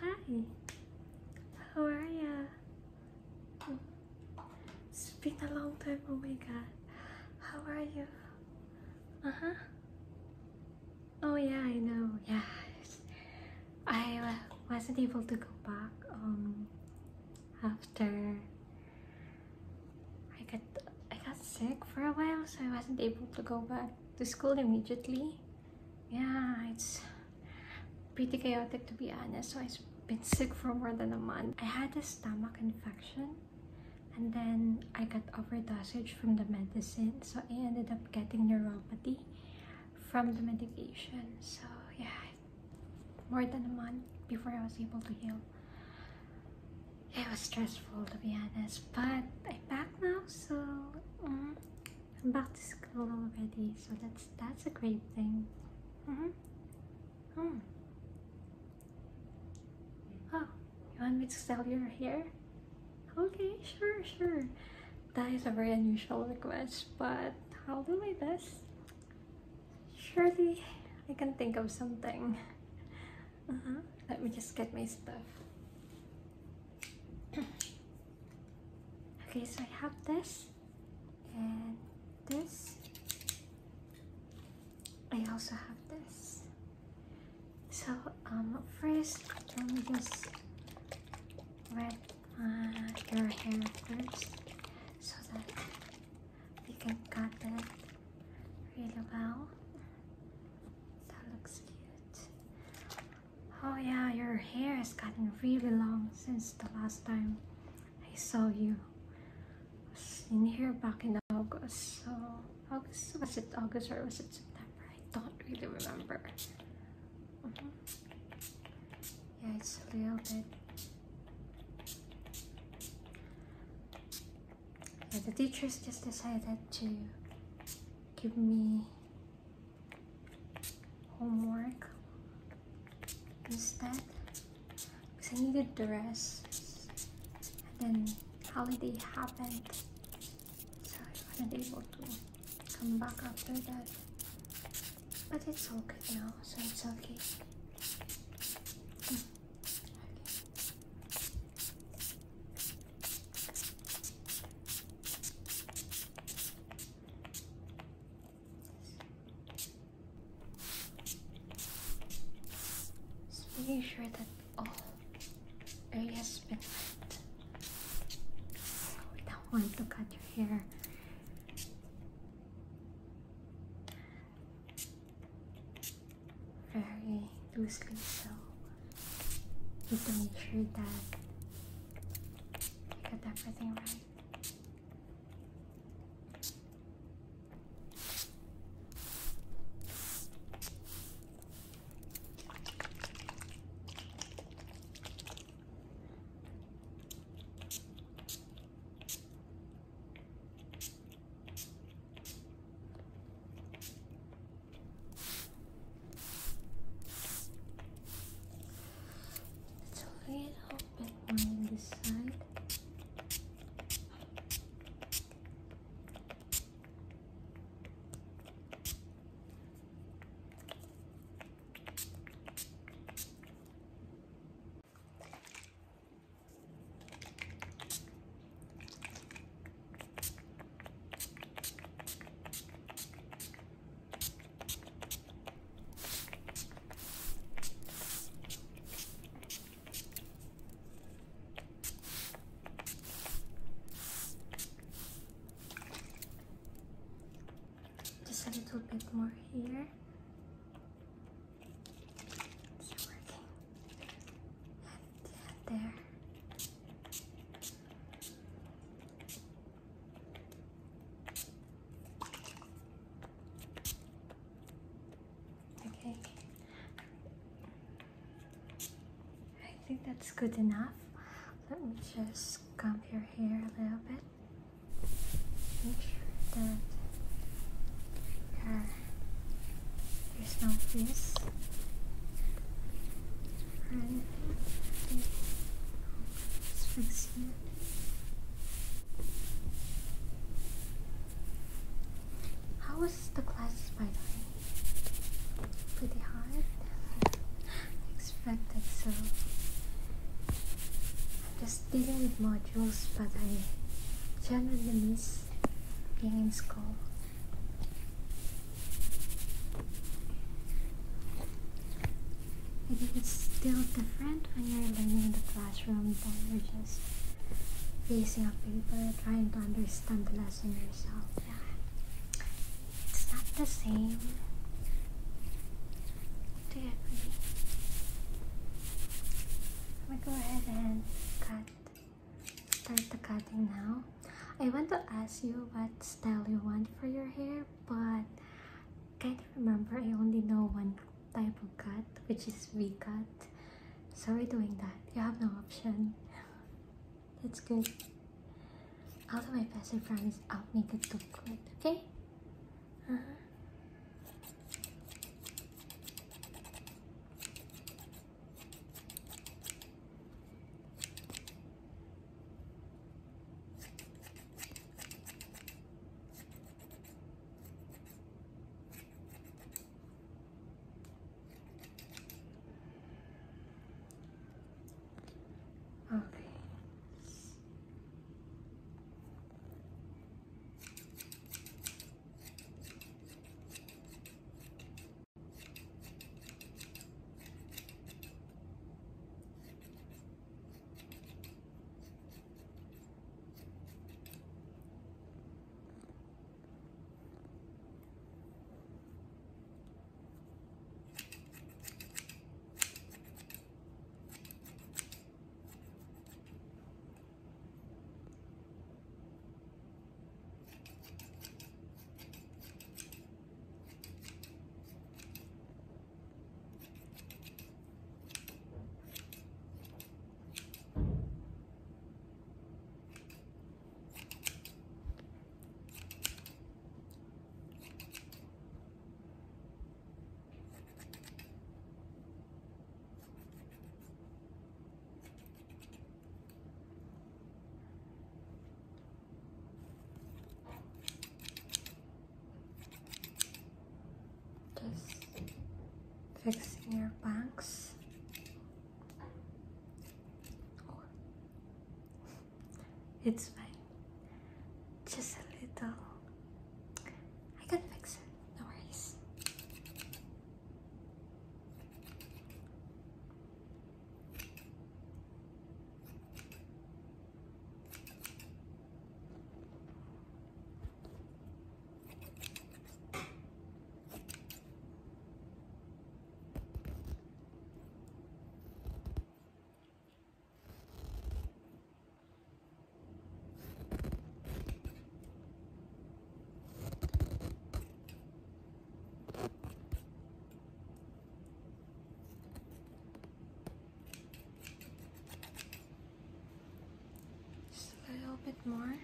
Hi. How are ya? It's been a long time. Oh my god. How are you? Uh huh. Oh yeah, I know. Yeah, I uh, wasn't able to go back. Um, after I got I got sick for a while, so I wasn't able to go back to school immediately. Yeah, it's pretty chaotic to be honest. So I been sick for more than a month. I had a stomach infection and then I got overdosage from the medicine. So I ended up getting neuropathy from the medication. So yeah, more than a month before I was able to heal. It was stressful to be honest, but I'm back now, so mm, I'm back to school already. So that's that's a great thing. Mm-hmm. Hmm. Oh, you want me to sell your hair? Okay, sure, sure. That is a very unusual request, but I'll do my best. Surely I can think of something. Uh-huh. Let me just get my stuff. okay, so I have this and this. I also have this. So, um, first, let me just wet uh, your hair first so that we can cut it really well. That looks cute. Oh yeah, your hair has gotten really long since the last time I saw you. I was in here back in August. So August was it August or was it September? I don't really remember. Mhm. Yeah, it's a little bit. Yeah, the teachers just decided to give me homework instead because I needed the rest. And then holiday happened, so I wasn't able to come back after that. But it's okay now, so it's okay. Making sure that all areas been wet. We don't want to cut your hair. Very loosely, so need to make sure that you got everything right. It's a little bit more on this side. Just a little bit more here. Working. And there. Okay. I think that's good enough. Let me just comb your hair a little bit. Make sure that It. How was the class by the way? Pretty hard. Expected so. I'm just dealing with modules, but I generally miss being in school. I think it's still different when you're learning in the classroom than you're just facing a paper, trying to understand the lesson yourself. Yeah. It's not the same. Do you agree? I'm gonna go ahead and cut. Start the cutting now. I want to ask you what style you want for your hair, but I can't remember. I only know one type of cut, which is V cut. So we're doing that. You have no option. That's good. I'll do my best. Promise I'll make it look good. Okay? Uh -huh. Okay. Just fixing your bangs. It's fine. Just a little. I can fix it. No worries. Just a little bit more.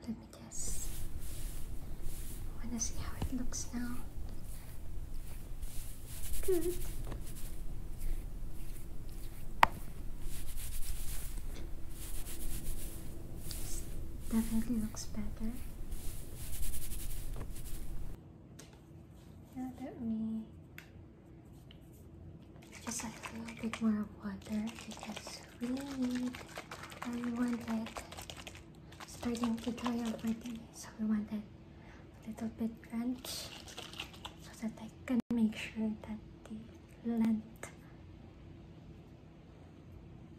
Let me guess. I wanna see how it looks now. Good. Definitely looks better. Me just add a little bit more water because we need or we want it starting to dry already. So we want a little bit crunch so that I can make sure that the length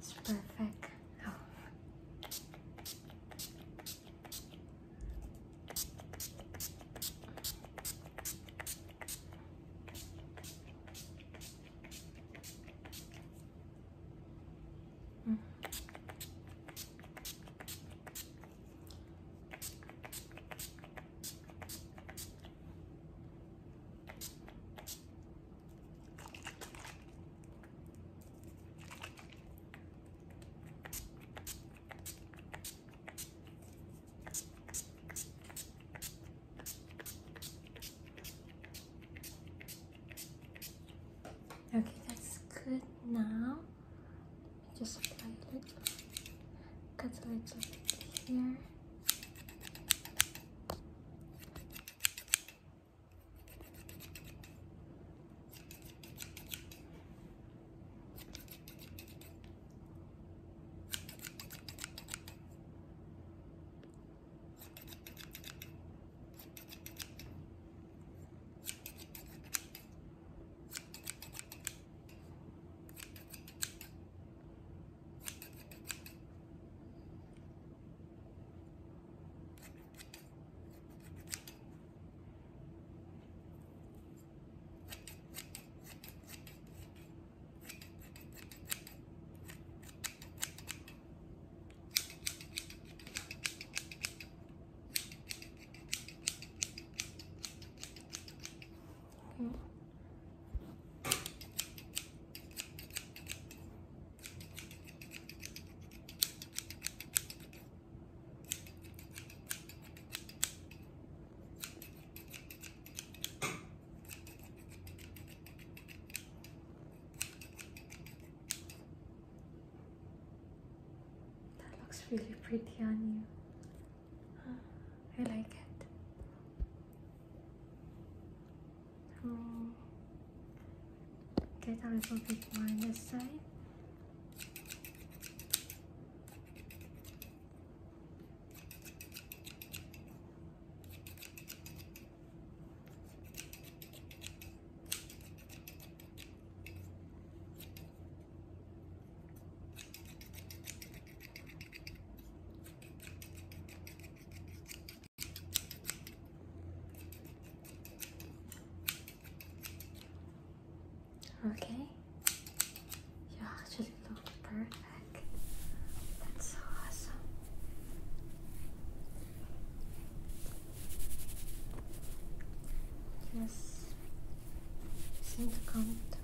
is perfect. Now. Just apply it cut a little bit here. Hmm. That looks really pretty on you. I like it. Um, get a little bit more on this side. Okay. You actually look perfect. That's so awesome. Just seem to come to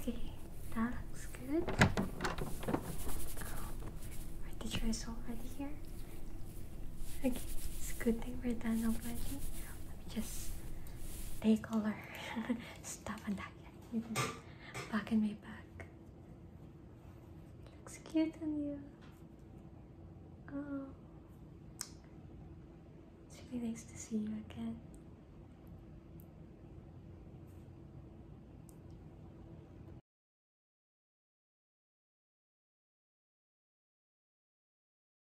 Okay, that looks good. Um, is already here. Okay, it's a good thing we're done already. Let me just take all our stuff and that back in my bag. Looks cute on you. Oh, it's really nice to see you again.